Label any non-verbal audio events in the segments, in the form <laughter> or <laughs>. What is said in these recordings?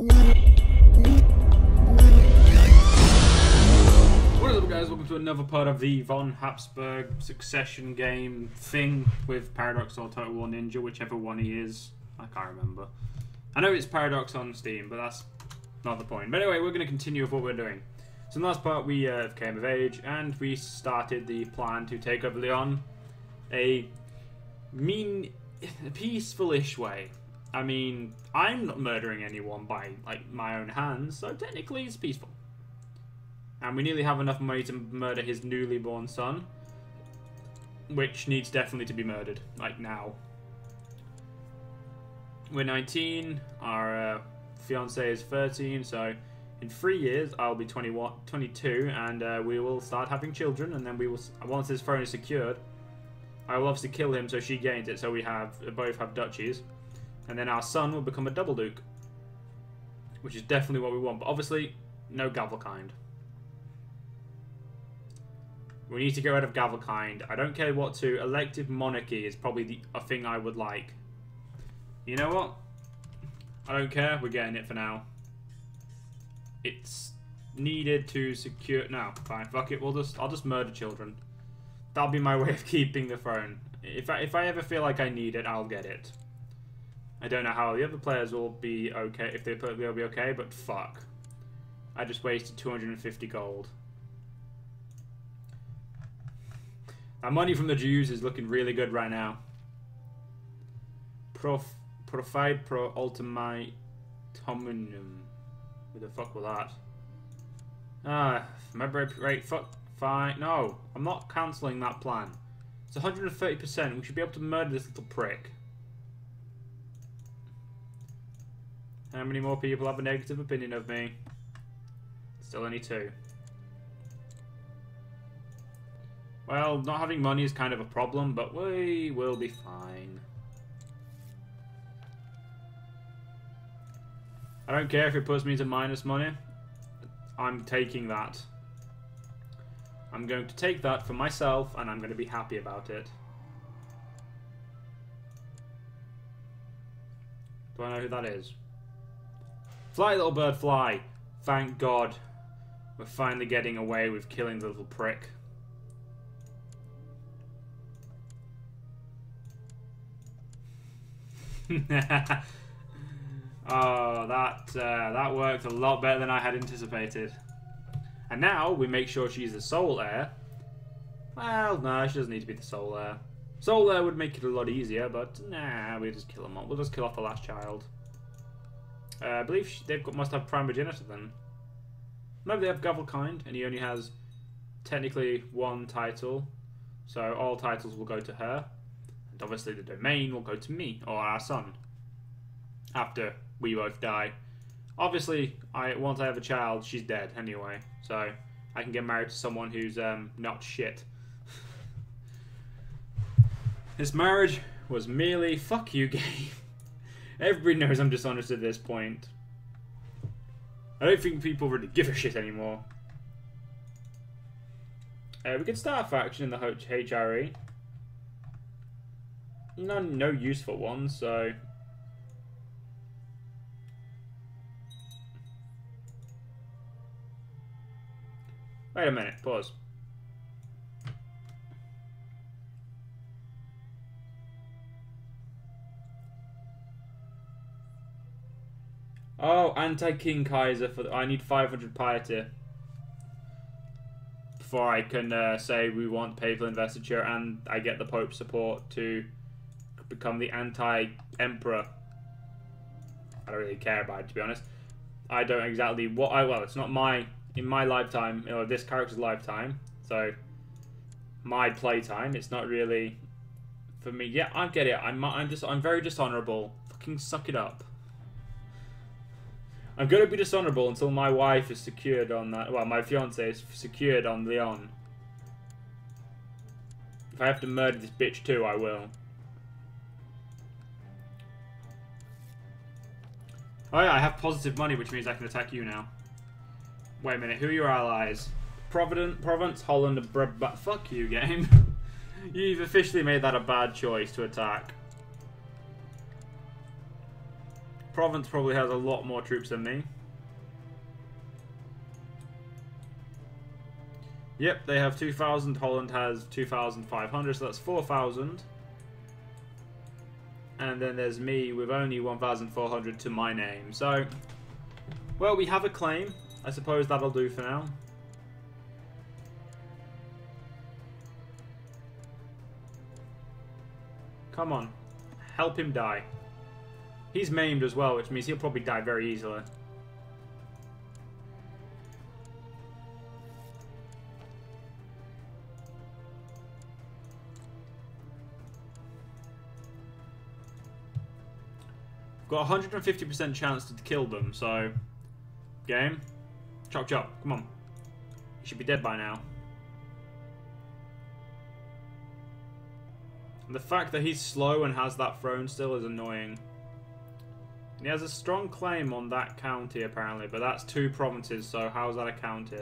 What is up guys, welcome to another part of the Von Habsburg succession game thing with Paradox or Total War Ninja, whichever one he is. I can't remember. I know it's Paradox on Steam, but that's not the point. But anyway, we're going to continue with what we're doing. So in the last part we uh, came of age and we started the plan to take over Leon a mean, peaceful-ish way. I mean, I'm not murdering anyone by like my own hands, so technically it's peaceful. And we nearly have enough money to murder his newly born son, which needs definitely to be murdered, like now. We're 19, our uh, fiance is 13, so in three years I'll be 21, 22, and uh, we will start having children. And then we will, once his throne is secured, I will obviously kill him so she gains it. So we have both have duchies, and then our son will become a double duke, which is definitely what we want. But obviously, no Gavelkind. We need to get rid of Gavelkind. I don't care what to. Elective monarchy is probably the a thing I would like. You know what? I don't care. We're getting it for now. It's needed to secure. No, fine. Fuck it. We'll just. I'll just murder children. That'll be my <laughs> way of keeping the throne. If I if I ever feel like I need it, I'll get it. I don't know how the other players will be okay if they put they'll be okay, but fuck. I just wasted 250 gold. That money from the Jews is looking really good right now. Prof, provide pro ultimate hominum. Who the fuck was that? Ah, remember right? Fuck, fine. No, I'm not cancelling that plan. It's 130%. We should be able to murder this little prick. How many more people have a negative opinion of me? Still only two. Well, not having money is kind of a problem, but we will be fine. I don't care if it puts me into minus money. I'm taking that. I'm going to take that for myself, and I'm going to be happy about it. Do I know who that is? Fly, little bird, fly. Thank God. We're finally getting away with killing the little prick. <laughs> oh, that uh, that worked a lot better than I had anticipated. And now we make sure she's the sole heir. Well, no, she doesn't need to be the sole heir. Sole heir would make it a lot easier, but nah, we just kill them all. We'll just kill off the last child. Uh, I believe she, they've got, must have primogeniture then. Maybe they have Gavelkind, and he only has technically one title, so all titles will go to her. And obviously the domain will go to me, or our son, after we both die. Obviously, I once I have a child, she's dead anyway, so I can get married to someone who's um, not shit. <laughs> this marriage was merely fuck you game. <laughs> Everybody knows I'm dishonest at this point. I don't think people really give a shit anymore. Uh, we could start a faction in the HRE. No, no useful ones, so... Wait a minute, pause. Oh, anti-King Kaiser for the, I need 500 piety before I can uh, say we want papal investiture and I get the Pope's support to become the anti-emperor. I don't really care about it to be honest. I don't exactly what I well, it's not my in my lifetime, know, this character's lifetime. So my playtime, it's not really for me. Yeah, I get it. I'm I'm just I'm very dishonorable. Fucking suck it up. I'm going to be dishonorable until my wife is secured on that. Well, my fiance is secured on Leon. If I have to murder this bitch too, I will. Oh yeah, I have positive money, which means I can attack you now. Wait a minute, who are your allies? Providence, Provence, Holland, and. Fuck you, game. <laughs> You've officially made that a bad choice to attack. Provence probably has a lot more troops than me. Yep, they have 2,000. Holland has 2,500, so that's 4,000. And then there's me with only 1,400 to my name. So, well, we have a claim. I suppose that'll do for now. Come on. Help him die. He's maimed as well, which means he'll probably die very easily. Got a 150% chance to kill them, so... Game. Chop chop, come on. He should be dead by now. And the fact that he's slow and has that throne still is annoying. And he has a strong claim on that county apparently, but that's two provinces, so how's that a county?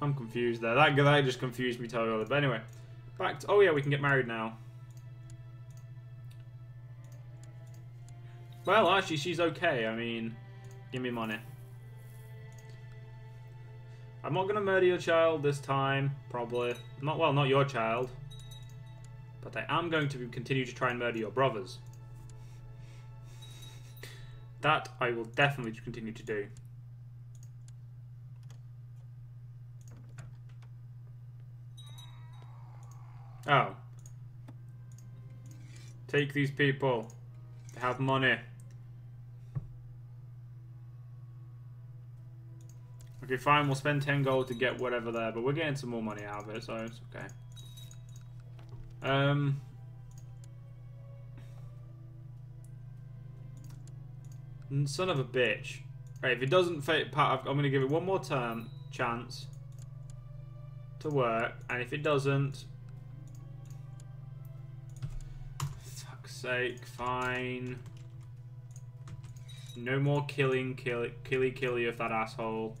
I'm confused there. That, that just confused me totally. But anyway, back to... Oh yeah, we can get married now. Well, actually, she's okay. I mean, give me money. I'm not going to murder your child this time, probably. Not Well, not your child. But I am going to continue to try and murder your brothers. That I will definitely continue to do. Oh. Take these people. They have money. Okay, fine, we'll spend 10 gold to get whatever there, but we're getting some more money out of it, so it's okay. Um... Son of a bitch. Right, if it doesn't fit, I'm going to give it one more turn, chance to work, and if it doesn't, fuck's sake, fine. No more killing, kill, killy killy of that asshole.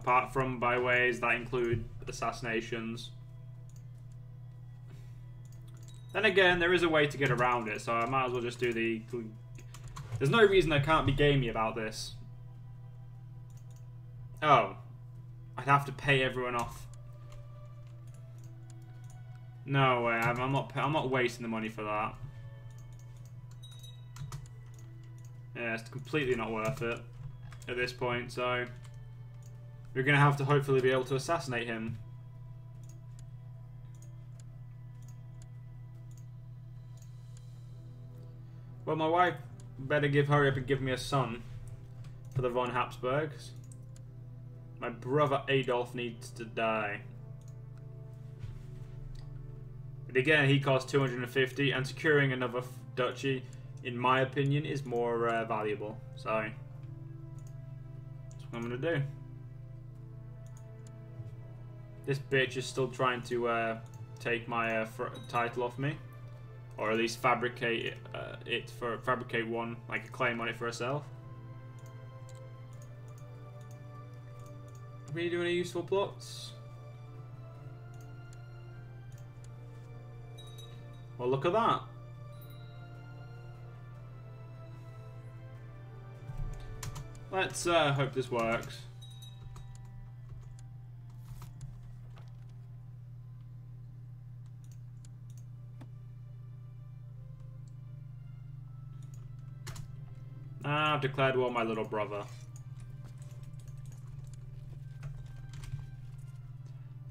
Apart from by ways that include assassinations. Then again, there is a way to get around it, so I might as well just do the... There's no reason I can't be gamey about this. Oh. I'd have to pay everyone off no way. I'm, I'm not. I'm not wasting the money for that. Yeah, it's completely not worth it at this point. So we're gonna have to hopefully be able to assassinate him. Well, my wife better give hurry up and give me a son for the von Habsburgs. My brother Adolf needs to die. But again, he costs 250, and securing another duchy, in my opinion, is more uh, valuable. So, that's what I'm going to do. This bitch is still trying to uh, take my uh, title off me. Or at least fabricate it, uh, it for fabricate one, like a claim on it for herself. Are we doing any useful plots? Well, look at that. Let's uh, hope this works. I've declared war my little brother.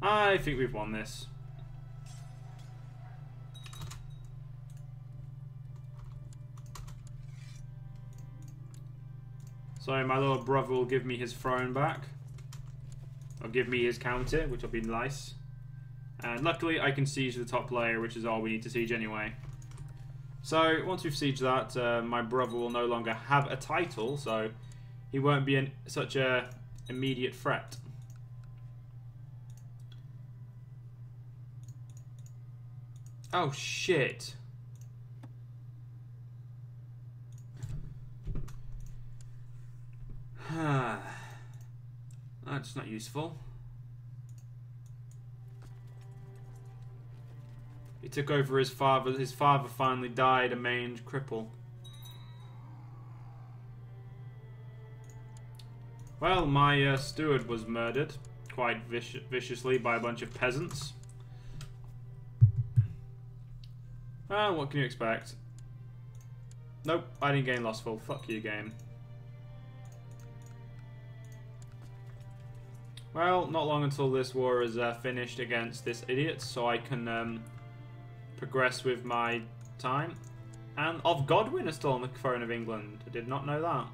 I think we've won this. So my little brother will give me his throne back. Or give me his counter, which will be nice. And luckily I can siege the top layer, which is all we need to siege anyway. So once we've sieged that, uh, my brother will no longer have a title, so he won't be in such a immediate threat. Oh shit. <sighs> That's not useful. He took over his father. His father finally died a maimed cripple. Well, my uh, steward was murdered quite vici viciously by a bunch of peasants. Ah, what can you expect? Nope, I didn't gain Lustful. Fuck you, game. Well, not long until this war is uh, finished against this idiot, so I can um, progress with my time. And of Godwin is still on the throne of England. I did not know that.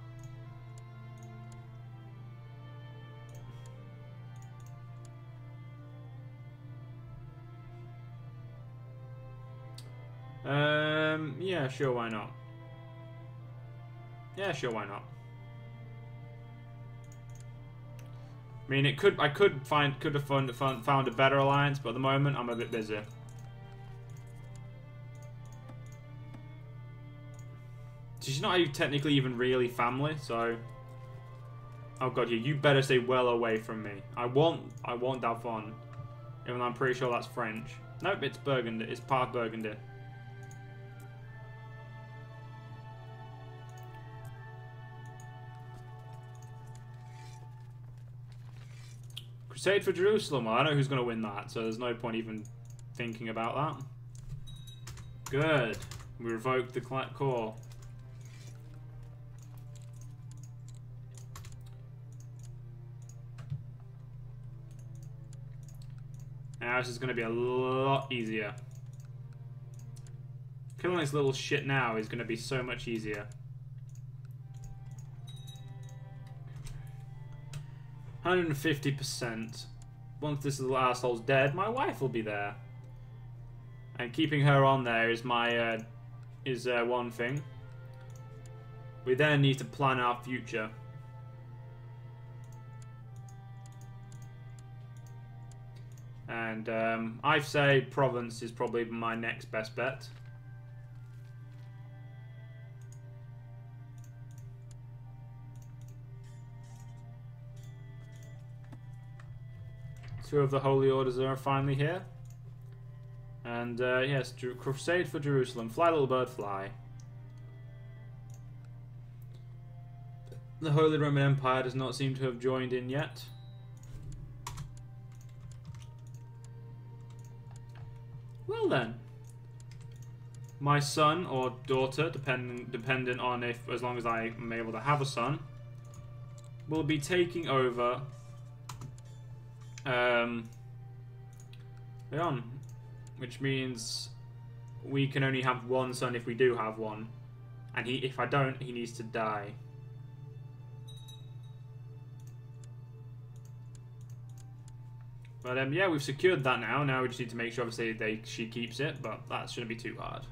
Um, yeah, sure, why not? Yeah, sure, why not? I mean, it could. I could find. Could have found, found a better alliance, but at the moment, I'm a bit busy. She's not technically even really family, so. Oh god, yeah, you better stay well away from me. I want. I want Dalphon, even though I'm pretty sure that's French. Nope, it's Burgundy. It's part Burgundy. Crusade for Jerusalem. Well, I know who's going to win that, so there's no point even thinking about that. Good. We revoked the core. Now this is going to be a lot easier. Killing this little shit now is going to be so much easier. 150%. Once this little asshole's dead, my wife will be there. And keeping her on there is my uh, is uh, one thing. We then need to plan our future. And um, I say Provence is probably my next best bet. Two of the Holy Orders are finally here. And uh, yes, Crusade for Jerusalem. Fly, little bird, fly. The Holy Roman Empire does not seem to have joined in yet. Well then, my son or daughter, depending dependent on if as long as I am able to have a son, will be taking over um, on, which means we can only have one son if we do have one, and he if I don't, he needs to die. But um, yeah, we've secured that now. Now we just need to make sure, obviously, they she keeps it, but that shouldn't be too hard.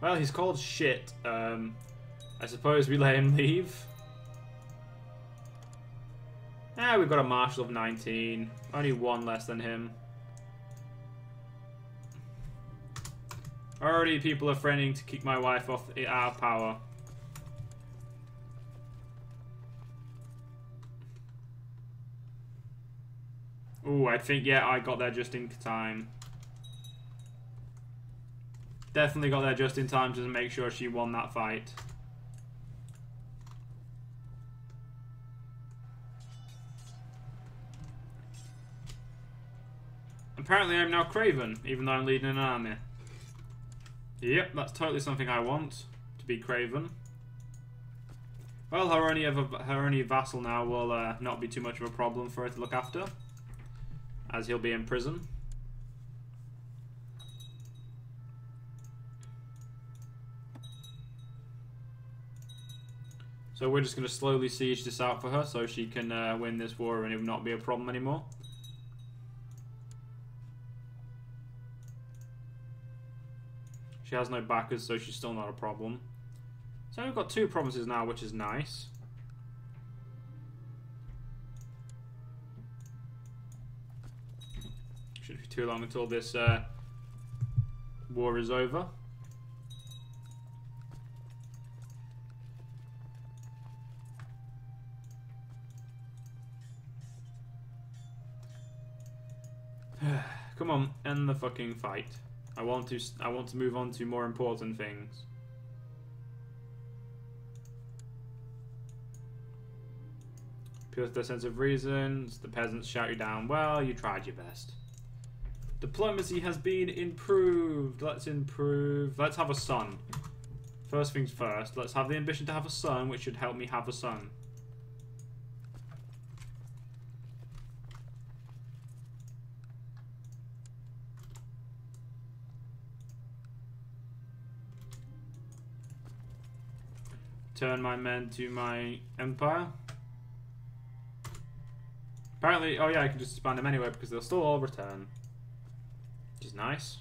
Well, he's called shit. Um, I suppose we <laughs> let him leave. Ah, we've got a Marshal of 19. Only one less than him. Already people are threatening to kick my wife off our power. Oh, I think, yeah, I got there just in time. Definitely got there just in time to make sure she won that fight. Apparently I'm now Craven, even though I'm leading an army. Yep, that's totally something I want, to be Craven. Well, her only, her only vassal now will uh, not be too much of a problem for her to look after, as he'll be in prison. So we're just going to slowly siege this out for her so she can uh, win this war and it will not be a problem anymore. She has no backers, so she's still not a problem. So we've got two promises now, which is nice. too long until this uh, war is over. <sighs> Come on, end the fucking fight. I want to. I want to move on to more important things. Pure sense of reason. The peasants shout you down. Well, you tried your best. Diplomacy has been improved. Let's improve. Let's have a son. First things first. Let's have the ambition to have a son, which should help me have a son. Turn my men to my empire. Apparently, oh yeah, I can just expand them anyway because they'll still all return. Is nice.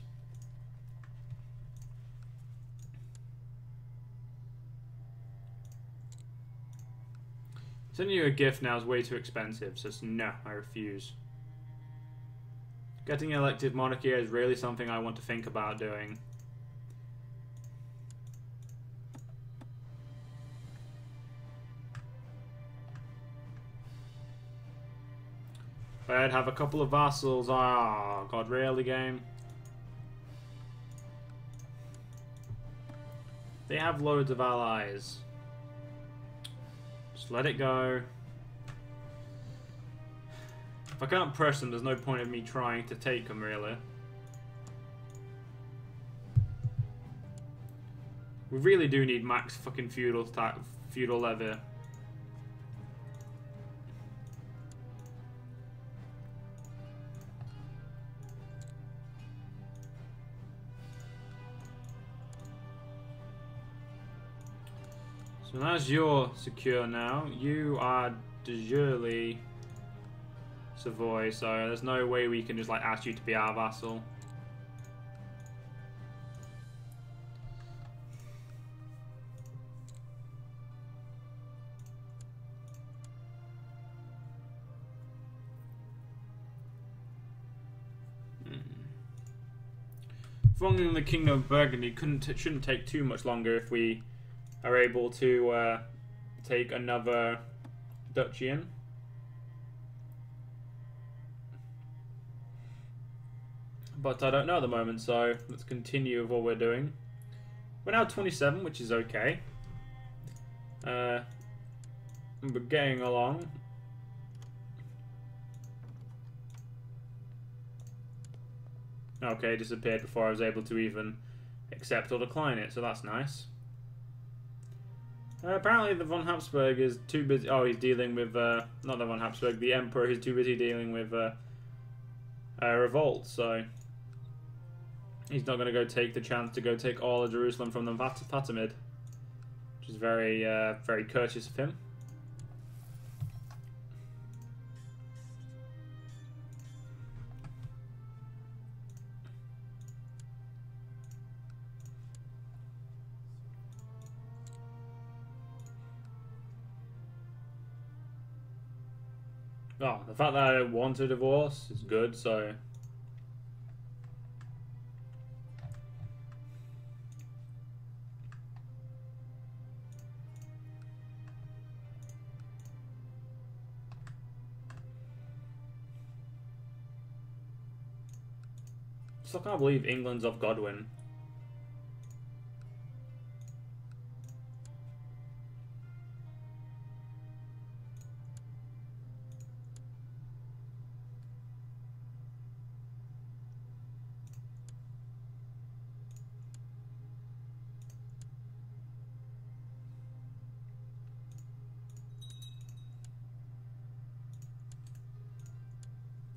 Sending you a gift now is way too expensive, so no, I refuse. Getting elective monarchy is really something I want to think about doing. I'd have a couple of vassals. Ah, oh, God, really, game? They have loads of allies. Just let it go. If I can't press them, there's no point of me trying to take them, really. We really do need max fucking feudal feudal levy. So as you're secure now, you are de Savoy, so there's no way we can just like ask you to be our vassal. Following hmm. the Kingdom of Burgundy couldn't shouldn't take too much longer if we are able to uh, take another duchy in. But I don't know at the moment, so let's continue with what we're doing. We're now 27, which is okay. Uh, we're getting along. Okay, disappeared before I was able to even accept or decline it, so that's nice. Uh, apparently, the von Habsburg is too busy. Oh, he's dealing with uh, not the von Habsburg, the Emperor. He's too busy dealing with uh, a revolt, so he's not going to go take the chance to go take all of Jerusalem from the Fatimid, which is very, uh, very courteous of him. The fact that I don't want a divorce is good, so. Still can't believe England's off Godwin.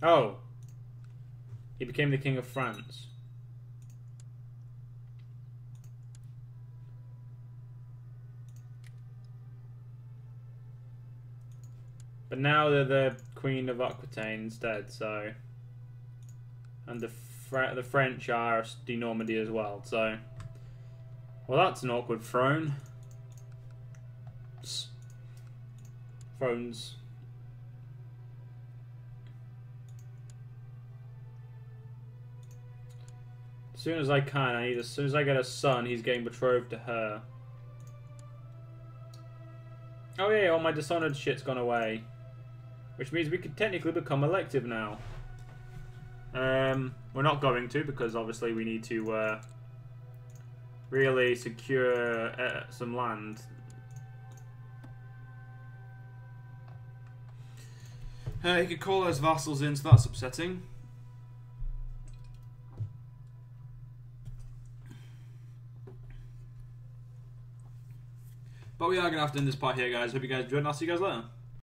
Oh. He became the king of France. But now they're the queen of Aquitaine instead, so... And the Fre the French are de Normandy as well, so... Well, that's an awkward throne. Thrones soon as I can, I need as soon as I get a son, he's getting betrothed to her. Oh yeah, all my dishonored shit's gone away. Which means we could technically become elective now. Um, we're not going to because obviously we need to uh, really secure uh, some land. Uh, he could call those vassals in, so that's upsetting. But we are going to have to end this part here, guys. Hope you guys enjoyed, and I'll see you guys later.